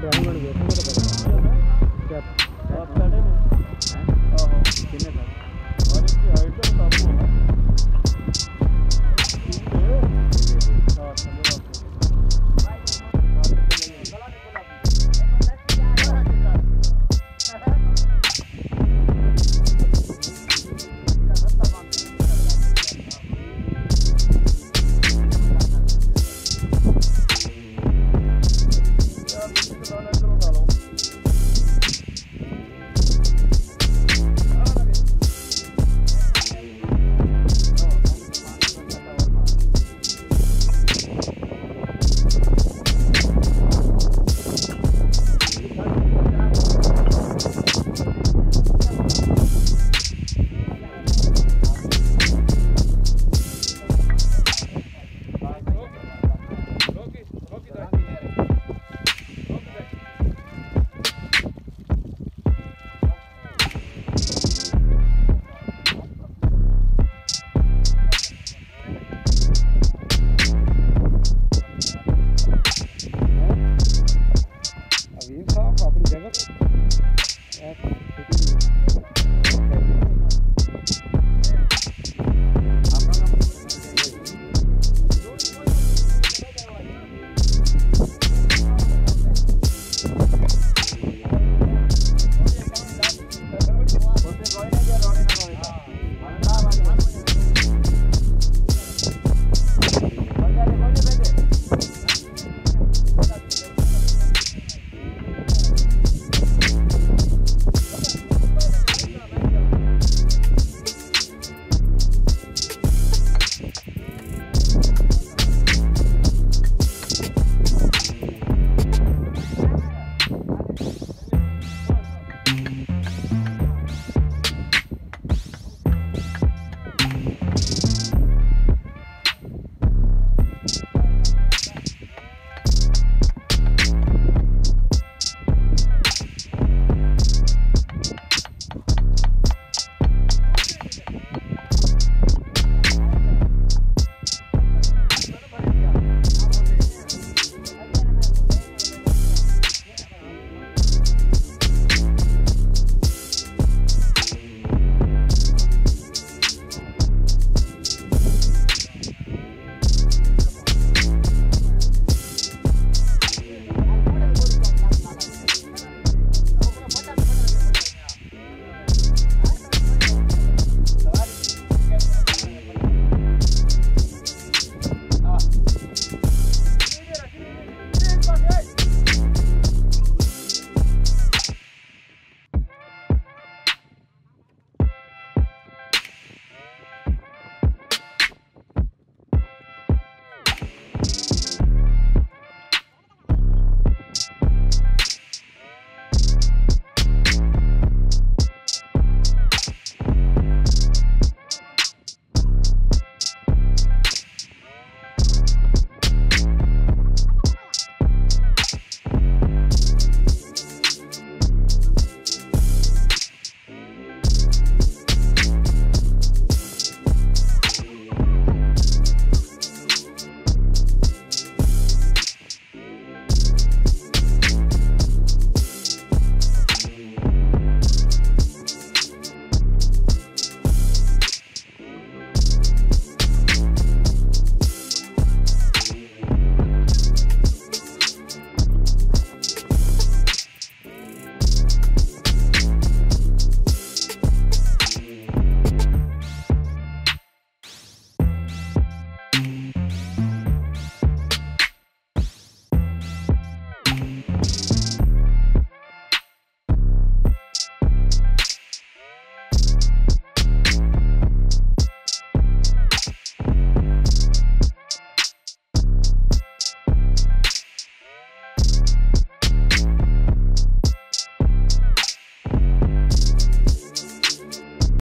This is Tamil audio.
ட்ரைவ் பண்ணுறது